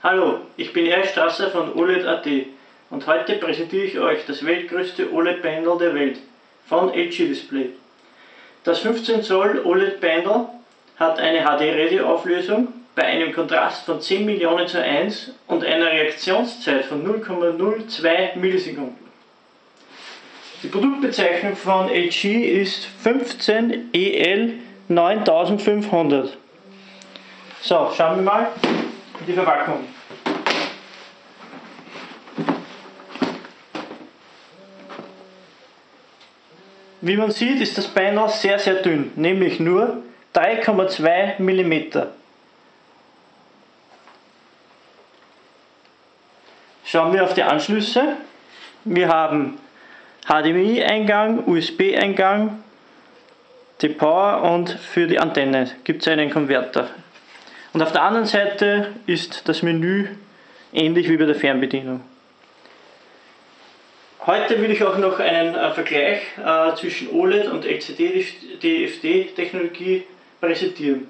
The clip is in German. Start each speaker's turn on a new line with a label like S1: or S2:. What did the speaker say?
S1: Hallo, ich bin Erich Strasser von OLED.at und heute präsentiere ich euch das weltgrößte OLED-Panel der Welt von LG Display. Das 15 Zoll OLED-Panel hat eine HD-Radio-Auflösung bei einem Kontrast von 10 Millionen zu 1 und einer Reaktionszeit von 0,02 Millisekunden. Die Produktbezeichnung von LG ist 15EL9500. So, schauen wir mal die Verpackung. Wie man sieht, ist das Panel sehr, sehr dünn, nämlich nur 3,2 mm. Schauen wir auf die Anschlüsse. Wir haben HDMI-Eingang, USB-Eingang, die Power und für die Antenne gibt es einen Konverter. Und auf der anderen Seite ist das Menü ähnlich wie bei der Fernbedienung. Heute will ich auch noch einen äh, Vergleich äh, zwischen OLED und LCD-DFD-Technologie präsentieren.